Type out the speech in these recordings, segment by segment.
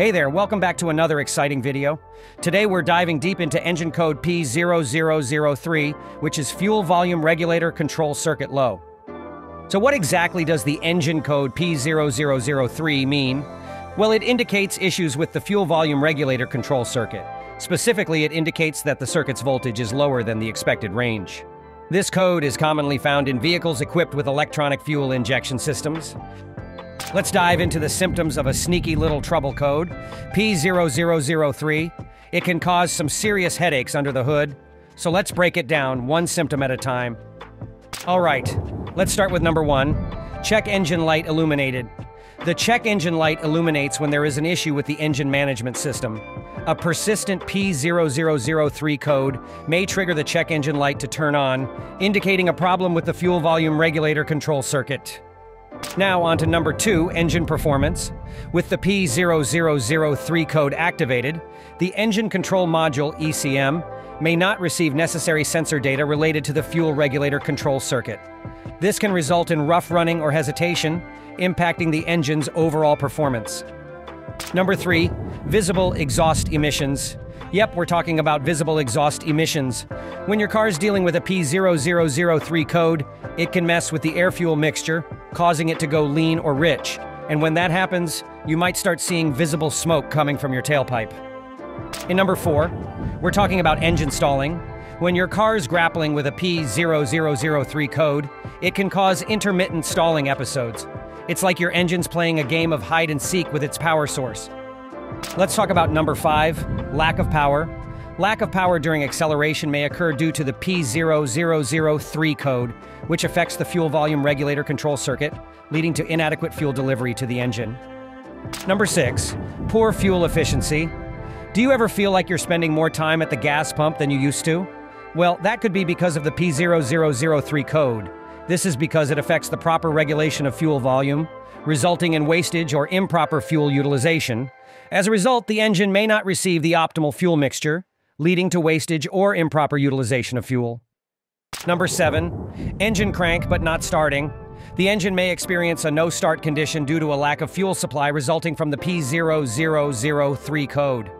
Hey there, welcome back to another exciting video. Today we're diving deep into engine code P0003, which is Fuel Volume Regulator Control Circuit Low. So what exactly does the engine code P0003 mean? Well, it indicates issues with the fuel volume regulator control circuit. Specifically, it indicates that the circuit's voltage is lower than the expected range. This code is commonly found in vehicles equipped with electronic fuel injection systems. Let's dive into the symptoms of a sneaky little trouble code, P0003. It can cause some serious headaches under the hood, so let's break it down one symptom at a time. All right, let's start with number one. Check engine light illuminated. The check engine light illuminates when there is an issue with the engine management system. A persistent P0003 code may trigger the check engine light to turn on, indicating a problem with the fuel volume regulator control circuit. Now on to number two, engine performance. With the P0003 code activated, the engine control module, ECM, may not receive necessary sensor data related to the fuel regulator control circuit. This can result in rough running or hesitation, impacting the engine's overall performance. Number three, visible exhaust emissions. Yep, we're talking about visible exhaust emissions. When your car is dealing with a P0003 code, it can mess with the air-fuel mixture, causing it to go lean or rich. And when that happens, you might start seeing visible smoke coming from your tailpipe. In number four, we're talking about engine stalling. When your car is grappling with a P0003 code, it can cause intermittent stalling episodes. It's like your engine's playing a game of hide and seek with its power source. Let's talk about number five lack of power. Lack of power during acceleration may occur due to the P0003 code, which affects the fuel volume regulator control circuit, leading to inadequate fuel delivery to the engine. Number six, poor fuel efficiency. Do you ever feel like you're spending more time at the gas pump than you used to? Well, that could be because of the P0003 code. This is because it affects the proper regulation of fuel volume, resulting in wastage or improper fuel utilization, as a result, the engine may not receive the optimal fuel mixture, leading to wastage or improper utilization of fuel. Number 7. Engine crank but not starting. The engine may experience a no-start condition due to a lack of fuel supply resulting from the P0003 code.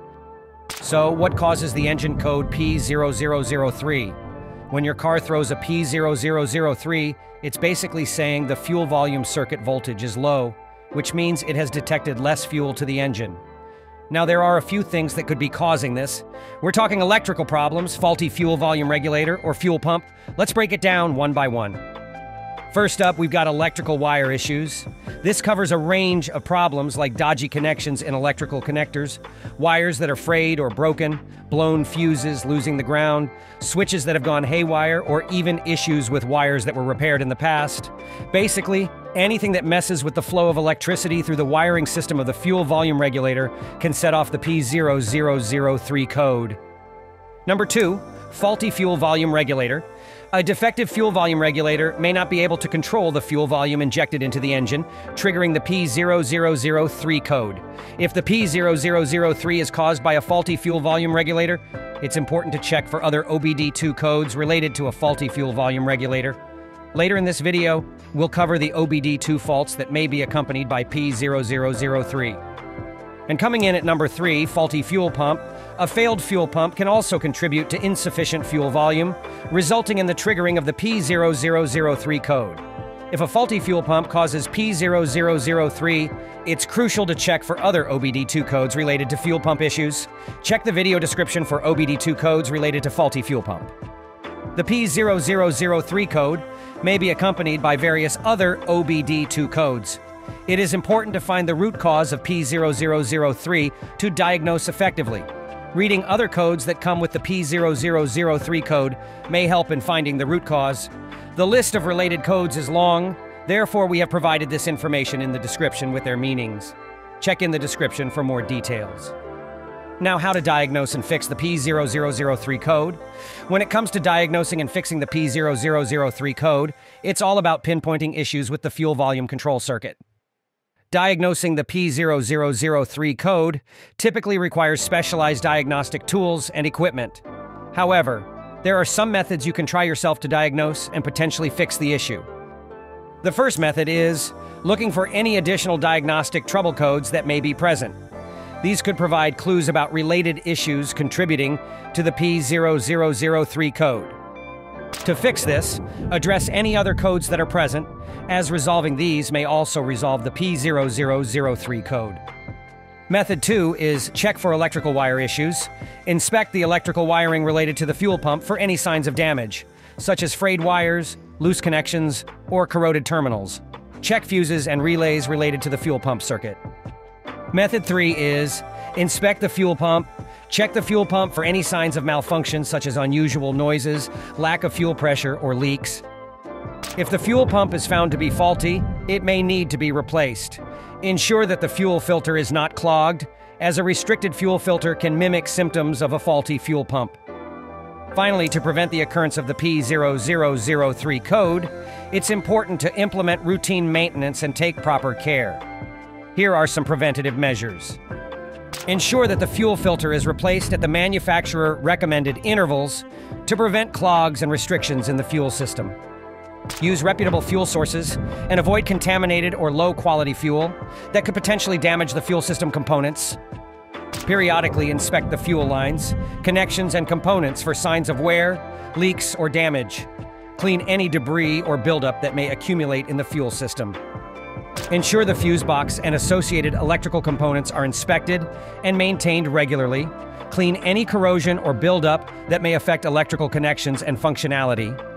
So, what causes the engine code P0003? When your car throws a P0003, it's basically saying the fuel volume circuit voltage is low, which means it has detected less fuel to the engine. Now, there are a few things that could be causing this. We're talking electrical problems, faulty fuel volume regulator, or fuel pump. Let's break it down one by one. First up, we've got electrical wire issues. This covers a range of problems like dodgy connections in electrical connectors, wires that are frayed or broken, blown fuses losing the ground, switches that have gone haywire, or even issues with wires that were repaired in the past. Basically, anything that messes with the flow of electricity through the wiring system of the fuel volume regulator can set off the P0003 code. Number two, faulty fuel volume regulator. A defective fuel volume regulator may not be able to control the fuel volume injected into the engine, triggering the P0003 code. If the P0003 is caused by a faulty fuel volume regulator, it's important to check for other OBD2 codes related to a faulty fuel volume regulator. Later in this video, we'll cover the OBD2 faults that may be accompanied by P0003. And coming in at number three, faulty fuel pump. A failed fuel pump can also contribute to insufficient fuel volume, resulting in the triggering of the P0003 code. If a faulty fuel pump causes P0003, it's crucial to check for other OBD2 codes related to fuel pump issues. Check the video description for OBD2 codes related to faulty fuel pump. The P0003 code may be accompanied by various other OBD2 codes. It is important to find the root cause of P0003 to diagnose effectively. Reading other codes that come with the P0003 code may help in finding the root cause. The list of related codes is long, therefore, we have provided this information in the description with their meanings. Check in the description for more details. Now, how to diagnose and fix the P0003 code. When it comes to diagnosing and fixing the P0003 code, it's all about pinpointing issues with the fuel volume control circuit. Diagnosing the P0003 code typically requires specialized diagnostic tools and equipment. However, there are some methods you can try yourself to diagnose and potentially fix the issue. The first method is looking for any additional diagnostic trouble codes that may be present. These could provide clues about related issues contributing to the P0003 code. To fix this, address any other codes that are present, as resolving these may also resolve the P0003 code. Method 2 is check for electrical wire issues. Inspect the electrical wiring related to the fuel pump for any signs of damage, such as frayed wires, loose connections, or corroded terminals. Check fuses and relays related to the fuel pump circuit. Method 3 is inspect the fuel pump, check the fuel pump for any signs of malfunction such as unusual noises, lack of fuel pressure, or leaks. If the fuel pump is found to be faulty, it may need to be replaced. Ensure that the fuel filter is not clogged, as a restricted fuel filter can mimic symptoms of a faulty fuel pump. Finally, to prevent the occurrence of the P0003 code, it's important to implement routine maintenance and take proper care. Here are some preventative measures. Ensure that the fuel filter is replaced at the manufacturer recommended intervals to prevent clogs and restrictions in the fuel system. Use reputable fuel sources and avoid contaminated or low quality fuel that could potentially damage the fuel system components. Periodically inspect the fuel lines, connections, and components for signs of wear, leaks, or damage. Clean any debris or buildup that may accumulate in the fuel system. Ensure the fuse box and associated electrical components are inspected and maintained regularly. Clean any corrosion or buildup that may affect electrical connections and functionality